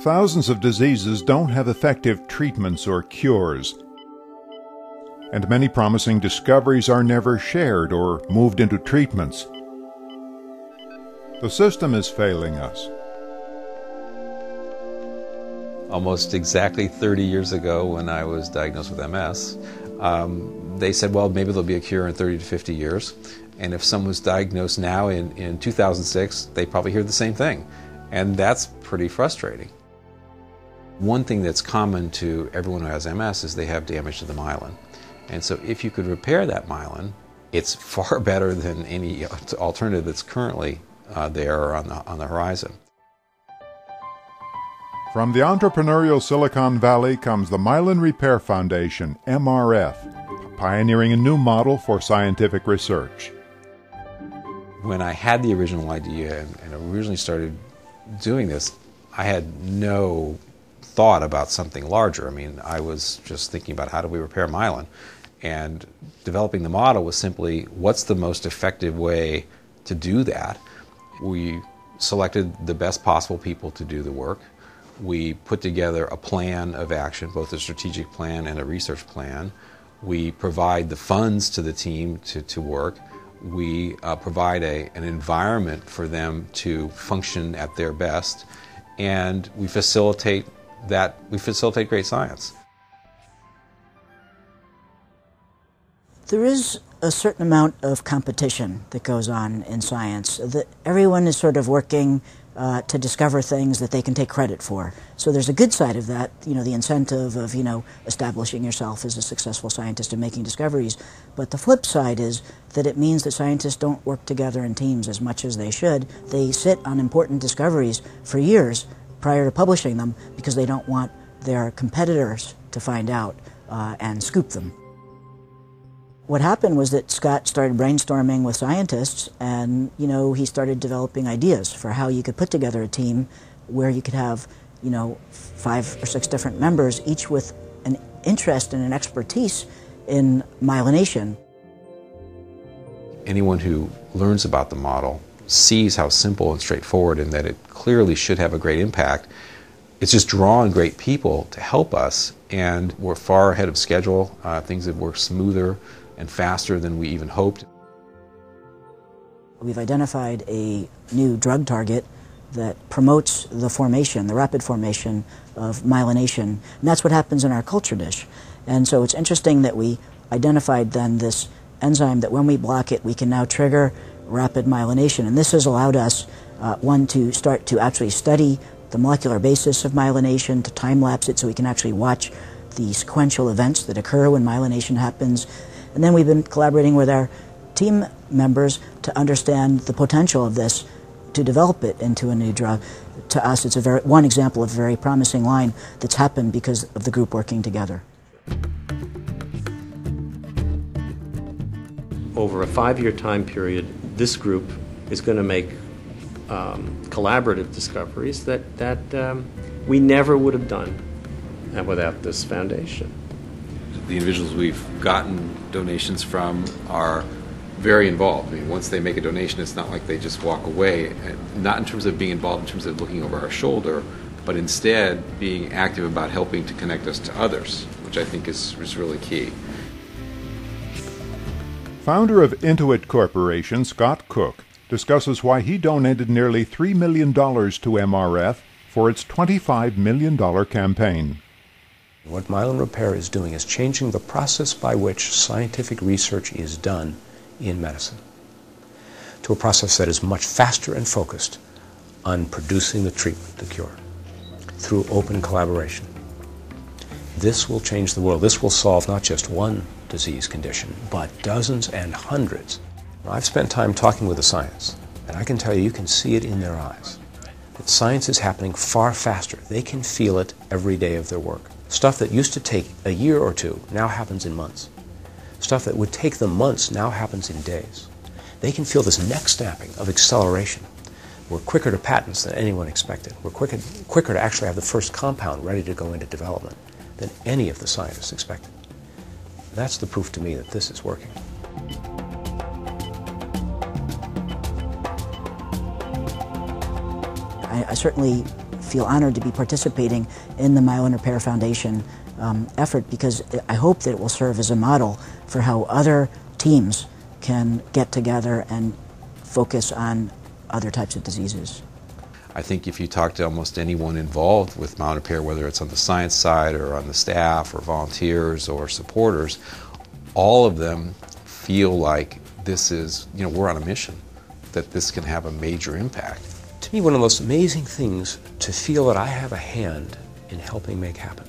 Thousands of diseases don't have effective treatments or cures. And many promising discoveries are never shared or moved into treatments. The system is failing us. Almost exactly 30 years ago, when I was diagnosed with MS, um, they said, well, maybe there'll be a cure in 30 to 50 years. And if someone was diagnosed now in, in 2006, they probably hear the same thing. And that's pretty frustrating. One thing that's common to everyone who has MS is they have damage to the myelin. And so if you could repair that myelin, it's far better than any alternative that's currently uh, there on the, on the horizon. From the entrepreneurial Silicon Valley comes the Myelin Repair Foundation, MRF, pioneering a new model for scientific research. When I had the original idea and, and originally started doing this, I had no thought about something larger. I mean, I was just thinking about how do we repair myelin. And developing the model was simply what's the most effective way to do that. We selected the best possible people to do the work. We put together a plan of action, both a strategic plan and a research plan. We provide the funds to the team to, to work. We uh, provide a, an environment for them to function at their best. And we facilitate that we facilitate great science. There is a certain amount of competition that goes on in science. That everyone is sort of working uh, to discover things that they can take credit for. So there's a good side of that, you know, the incentive of you know establishing yourself as a successful scientist and making discoveries. But the flip side is that it means that scientists don't work together in teams as much as they should. They sit on important discoveries for years prior to publishing them because they don't want their competitors to find out uh, and scoop them. What happened was that Scott started brainstorming with scientists, and you know he started developing ideas for how you could put together a team where you could have you know five or six different members, each with an interest and an expertise in myelination. Anyone who learns about the model sees how simple and straightforward and that it clearly should have a great impact. It's just drawn great people to help us, and we're far ahead of schedule. Uh, things have worked smoother and faster than we even hoped. We've identified a new drug target that promotes the formation, the rapid formation of myelination, and that's what happens in our culture dish. And so it's interesting that we identified then this enzyme that when we block it, we can now trigger rapid myelination. And this has allowed us, uh, one, to start to actually study the molecular basis of myelination, to time lapse it so we can actually watch the sequential events that occur when myelination happens. And then we've been collaborating with our team members to understand the potential of this to develop it into a new drug. To us, it's a very, one example of a very promising line that's happened because of the group working together. Over a five-year time period, this group is going to make um, collaborative discoveries that, that um, we never would have done without this foundation. The individuals we've gotten donations from are very involved. I mean, once they make a donation, it's not like they just walk away, not in terms of being involved in terms of looking over our shoulder, but instead being active about helping to connect us to others, which I think is, is really key. Founder of Intuit Corporation, Scott Cook, discusses why he donated nearly $3 million to MRF for its $25 million campaign. What myelin repair is doing is changing the process by which scientific research is done in medicine to a process that is much faster and focused on producing the treatment, the cure, through open collaboration. This will change the world. This will solve not just one disease condition, but dozens and hundreds. I've spent time talking with the science, and I can tell you, you can see it in their eyes. That science is happening far faster. They can feel it every day of their work. Stuff that used to take a year or two now happens in months. Stuff that would take them months now happens in days. They can feel this neck snapping of acceleration. We're quicker to patents than anyone expected. We're quicker, quicker to actually have the first compound ready to go into development than any of the scientists expected. That's the proof to me that this is working. I, I certainly feel honored to be participating in the Myelin Repair Foundation um, effort because I hope that it will serve as a model for how other teams can get together and focus on other types of diseases. I think if you talk to almost anyone involved with Myelin repair, whether it's on the science side or on the staff or volunteers or supporters, all of them feel like this is, you know, we're on a mission, that this can have a major impact. To me, one of the most amazing things to feel that I have a hand in helping make happen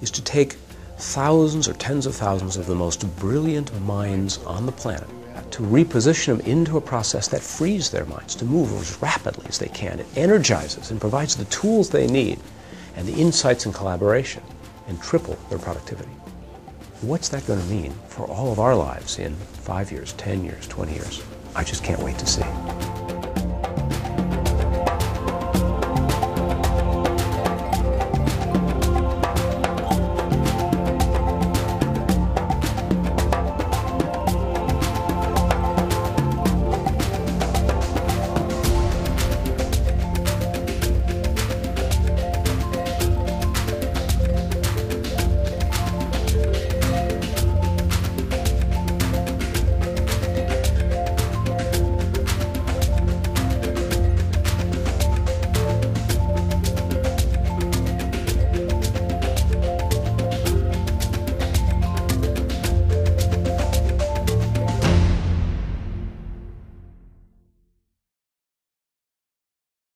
is to take thousands or tens of thousands of the most brilliant minds on the planet to reposition them into a process that frees their minds to move as rapidly as they can. It energizes and provides the tools they need and the insights and collaboration and triple their productivity. What's that going to mean for all of our lives in five years, 10 years, 20 years? I just can't wait to see.